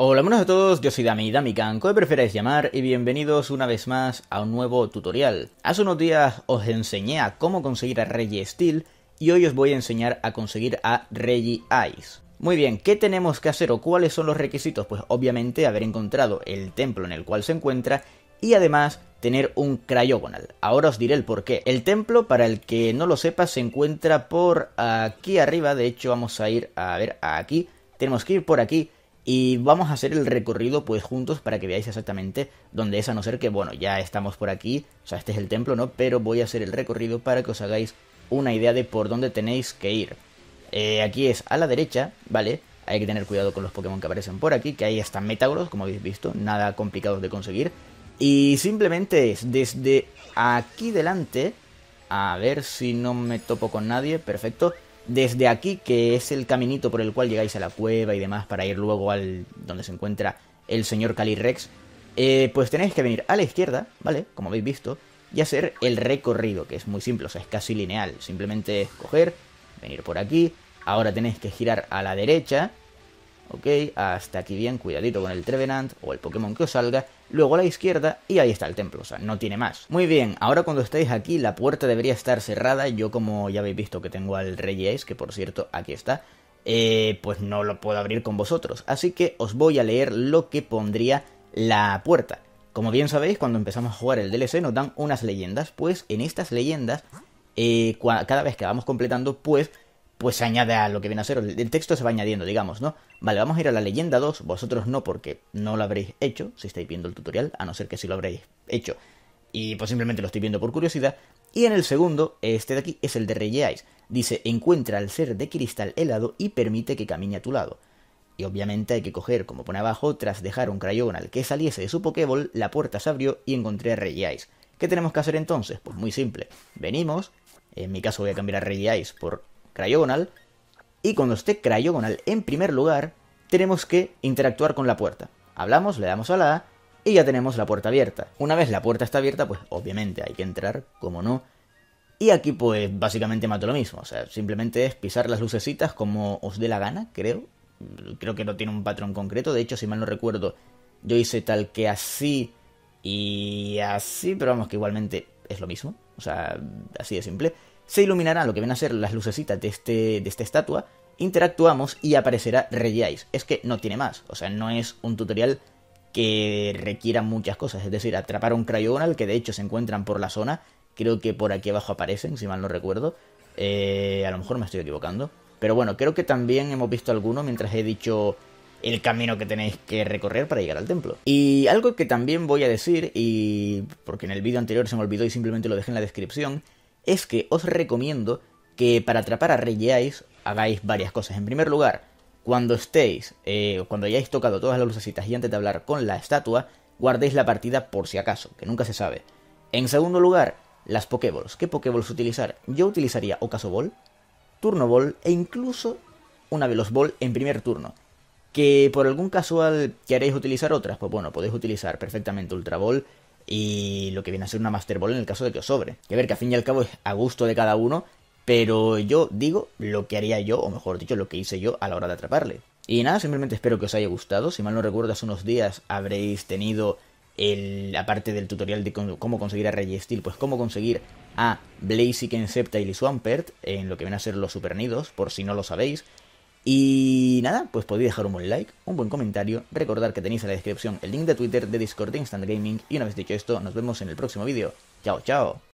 Hola, buenos a todos, yo soy Dami, Damikan, como preferáis llamar, y bienvenidos una vez más a un nuevo tutorial. Hace unos días os enseñé a cómo conseguir a Reggie Steel, y hoy os voy a enseñar a conseguir a Reggie Ice. Muy bien, ¿qué tenemos que hacer o cuáles son los requisitos? Pues obviamente haber encontrado el templo en el cual se encuentra, y además tener un Cryogonal. Ahora os diré el por qué. El templo, para el que no lo sepa, se encuentra por aquí arriba, de hecho vamos a ir a ver aquí, tenemos que ir por aquí, y vamos a hacer el recorrido pues juntos para que veáis exactamente dónde es, a no ser que, bueno, ya estamos por aquí, o sea, este es el templo, ¿no? Pero voy a hacer el recorrido para que os hagáis una idea de por dónde tenéis que ir. Eh, aquí es a la derecha, ¿vale? Hay que tener cuidado con los Pokémon que aparecen por aquí, que ahí están Metagross, como habéis visto, nada complicado de conseguir. Y simplemente es desde aquí delante, a ver si no me topo con nadie, perfecto desde aquí, que es el caminito por el cual llegáis a la cueva y demás para ir luego al donde se encuentra el señor Calyrex, eh, pues tenéis que venir a la izquierda, ¿vale? Como habéis visto, y hacer el recorrido, que es muy simple, o sea, es casi lineal. Simplemente es coger, venir por aquí, ahora tenéis que girar a la derecha, ¿ok? Hasta aquí bien, cuidadito con el Trevenant o el Pokémon que os salga, luego a la izquierda y ahí está el templo, o sea, no tiene más. Muy bien, ahora cuando estéis aquí la puerta debería estar cerrada, yo como ya habéis visto que tengo al Rey Ace, que por cierto aquí está, eh, pues no lo puedo abrir con vosotros, así que os voy a leer lo que pondría la puerta. Como bien sabéis, cuando empezamos a jugar el DLC nos dan unas leyendas, pues en estas leyendas, eh, cada vez que vamos completando, pues pues se añade a lo que viene a ser, el texto se va añadiendo, digamos, ¿no? Vale, vamos a ir a la leyenda 2, vosotros no porque no lo habréis hecho, si estáis viendo el tutorial, a no ser que sí lo habréis hecho, y pues simplemente lo estoy viendo por curiosidad, y en el segundo, este de aquí, es el de Reyeais, dice, encuentra al ser de cristal helado y permite que camine a tu lado. Y obviamente hay que coger, como pone abajo, tras dejar un Cryogonal que saliese de su Pokéball, la puerta se abrió y encontré a Regiais. ¿Qué tenemos que hacer entonces? Pues muy simple. Venimos, en mi caso voy a cambiar a Regiais por Cryogonal. Y cuando esté Cryogonal en primer lugar, tenemos que interactuar con la puerta. Hablamos, le damos a la A y ya tenemos la puerta abierta. Una vez la puerta está abierta, pues obviamente hay que entrar, como no. Y aquí pues básicamente mato lo mismo, o sea, simplemente es pisar las lucecitas como os dé la gana, creo. Creo que no tiene un patrón concreto, de hecho, si mal no recuerdo, yo hice tal que así y así, pero vamos que igualmente es lo mismo, o sea, así de simple se iluminarán lo que ven a ser las lucecitas de, este, de esta estatua, interactuamos y aparecerá Regiais. Es que no tiene más, o sea, no es un tutorial que requiera muchas cosas, es decir, atrapar un Cryogonal, que de hecho se encuentran por la zona, creo que por aquí abajo aparecen, si mal no recuerdo, eh, a lo mejor me estoy equivocando, pero bueno, creo que también hemos visto alguno mientras he dicho el camino que tenéis que recorrer para llegar al templo. Y algo que también voy a decir, y porque en el vídeo anterior se me olvidó y simplemente lo dejé en la descripción, es que os recomiendo que para atrapar a Regiais hagáis varias cosas. En primer lugar, cuando estéis, eh, cuando hayáis tocado todas las lucecitas y antes de hablar con la estatua, guardéis la partida por si acaso, que nunca se sabe. En segundo lugar, las Pokéballs. ¿Qué Pokéballs utilizar? Yo utilizaría Ocaso Ball, Turno Ball e incluso una Veloz Ball en primer turno. Que por algún casual queréis utilizar otras, pues bueno, podéis utilizar perfectamente Ultra Ball y lo que viene a ser una Master Ball en el caso de que os sobre. Que ver que al fin y al cabo es a gusto de cada uno, pero yo digo lo que haría yo, o mejor dicho, lo que hice yo a la hora de atraparle. Y nada, simplemente espero que os haya gustado. Si mal no recuerdo, hace unos días habréis tenido el, aparte del tutorial de cómo conseguir a Steel, pues cómo conseguir a Blaziken, Sceptile y Swampert en lo que viene a ser los Super Nidos, por si no lo sabéis. Y nada, pues podéis dejar un buen like, un buen comentario, recordar que tenéis en la descripción el link de Twitter, de Discord, de Instant Gaming, y una vez dicho esto, nos vemos en el próximo vídeo. Chao, chao.